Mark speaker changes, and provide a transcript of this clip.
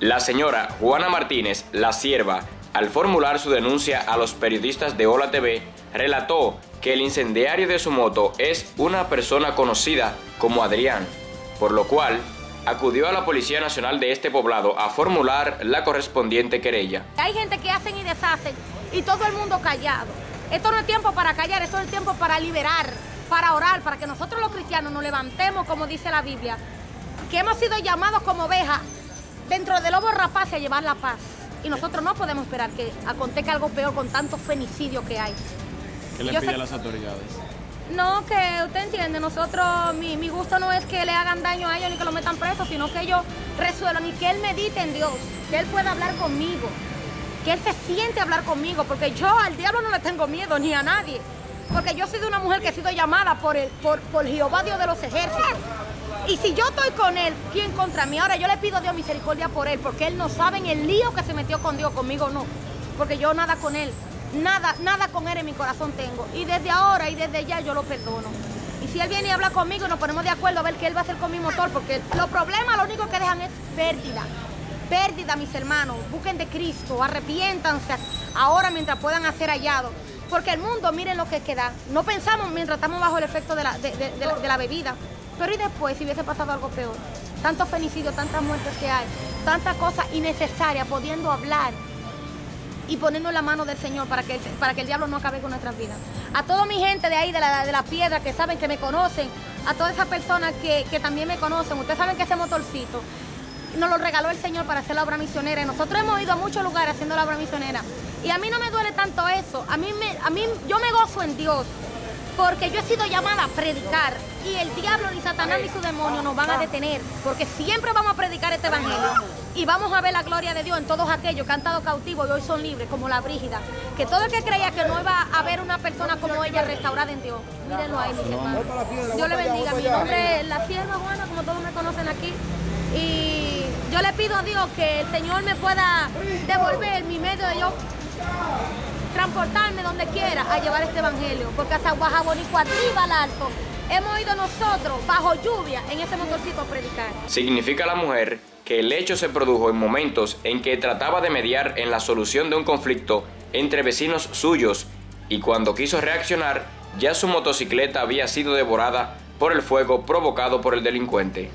Speaker 1: La señora Juana Martínez, la sierva, al formular su denuncia a los periodistas de Hola TV, relató que el incendiario de su moto es una persona conocida como Adrián, por lo cual acudió a la Policía Nacional de este poblado a formular la correspondiente querella.
Speaker 2: Hay gente que hacen y deshacen y todo el mundo callado. Esto no es tiempo para callar, esto es tiempo para liberar, para orar, para que nosotros los cristianos nos levantemos, como dice la Biblia, que hemos sido llamados como ovejas dentro de lobos rapaces a llevar la paz. Y nosotros no podemos esperar que acontezca algo peor con tanto femicidio que hay.
Speaker 3: ¿Qué le pide a las autoridades?
Speaker 2: No, que usted entiende, nosotros, mi, mi, gusto no es que le hagan daño a ellos ni que lo metan preso, sino que ellos resuelvan y que Él medite en Dios, que Él pueda hablar conmigo, que Él se siente a hablar conmigo, porque yo al diablo no le tengo miedo ni a nadie, porque yo soy de una mujer que he sido llamada por, el, por, por Jehová Dios de los ejércitos. Y si yo estoy con Él, ¿quién contra mí? Ahora yo le pido a Dios misericordia por Él, porque Él no sabe en el lío que se metió con Dios, conmigo no, porque yo nada con Él. Nada, nada con él en mi corazón tengo. Y desde ahora y desde ya yo lo perdono. Y si él viene y habla conmigo nos ponemos de acuerdo a ver qué él va a hacer con mi motor, porque los problemas lo único que dejan es pérdida. Pérdida, mis hermanos. Busquen de Cristo, arrepiéntanse ahora mientras puedan hacer hallado. Porque el mundo, miren lo que queda. No pensamos mientras estamos bajo el efecto de la, de, la bebida. Pero y después, si hubiese pasado algo peor. Tantos femicidios, tantas muertes que hay, tantas cosas innecesarias, pudiendo hablar y ponernos la mano del Señor para que, para que el diablo no acabe con nuestras vidas. A toda mi gente de ahí, de la, de la piedra, que saben que me conocen, a todas esas personas que, que también me conocen, ustedes saben que ese motorcito nos lo regaló el Señor para hacer la obra misionera. Y nosotros hemos ido a muchos lugares haciendo la obra misionera. Y a mí no me duele tanto eso. A mí, me, a mí yo me gozo en Dios. Porque yo he sido llamada a predicar. Y el diablo, ni Satanás, ni su demonio nos van a detener. Porque siempre vamos a predicar este evangelio. Y vamos a ver la gloria de Dios en todos aquellos que han estado cautivos y hoy son libres, como la Brígida. Que todo el que creía que no iba a haber una persona como ella restaurada en Dios. Mírenlo ahí, mis hermanos. Dios le bendiga. Mi nombre es La Sierva Juana, como todos me conocen aquí. Y yo le pido a Dios que el Señor me pueda devolver mi medio de yo transportarme donde quiera a llevar este evangelio. Porque hasta Guajabonico, arriba al alto, hemos ido nosotros bajo lluvia en ese motorcito a predicar.
Speaker 1: Significa la mujer que el hecho se produjo en momentos en que trataba de mediar en la solución de un conflicto entre vecinos suyos y cuando quiso reaccionar ya su motocicleta había sido devorada por el fuego provocado por el delincuente.